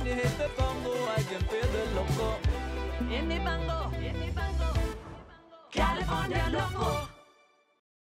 when you hit the bongo, I can feel the loco. In the bongo, in the bongo, California loco.